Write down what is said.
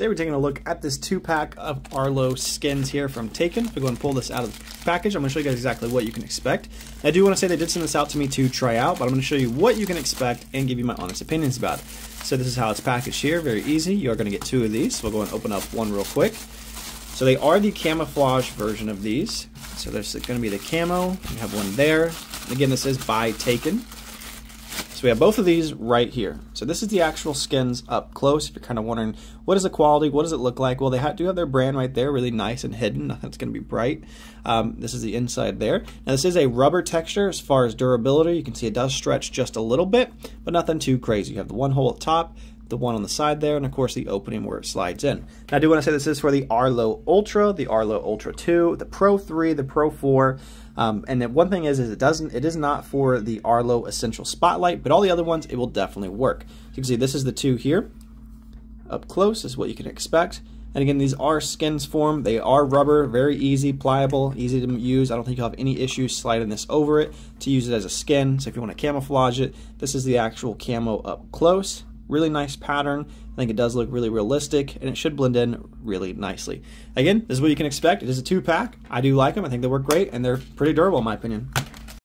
Today we're taking a look at this two pack of Arlo skins here from Taken. If we go and pull this out of the package, I'm going to show you guys exactly what you can expect. I do want to say they did send this out to me to try out, but I'm going to show you what you can expect and give you my honest opinions about it. So this is how it's packaged here, very easy. You are going to get two of these. We'll go and open up one real quick. So they are the camouflage version of these. So there's going to be the camo. You have one there. Again, this is by Taken. So we have both of these right here. So this is the actual skins up close. If you're kind of wondering, what is the quality? What does it look like? Well, they do have their brand right there, really nice and hidden. Nothing's going to be bright. Um, this is the inside there. Now this is a rubber texture as far as durability. You can see it does stretch just a little bit, but nothing too crazy. You have the one hole at top, the one on the side there, and of course the opening where it slides in. Now, I do want to say this is for the Arlo Ultra, the Arlo Ultra 2, the Pro 3, the Pro 4, um, and then one thing is, is it doesn't, it is not for the Arlo Essential Spotlight, but all the other ones, it will definitely work. You can see this is the two here. Up close is what you can expect. And again, these are skins form. They are rubber, very easy, pliable, easy to use. I don't think you'll have any issues sliding this over it to use it as a skin. So if you want to camouflage it, this is the actual camo up close. Really nice pattern. I think it does look really realistic and it should blend in really nicely. Again, this is what you can expect. It is a two pack. I do like them. I think they work great and they're pretty durable in my opinion.